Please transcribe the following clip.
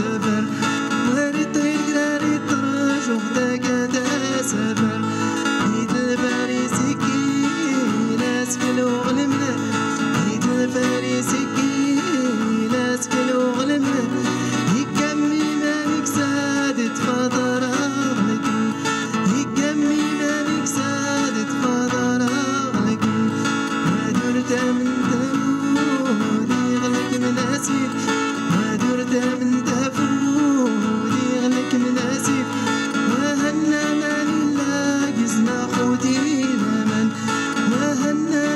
سبر غير طريق غير الطرج وحدك هذا سبر هيد الفارسي كي اسفل وغلمنا هيد الفارسي كي اسفل سادت فضرارك هيك na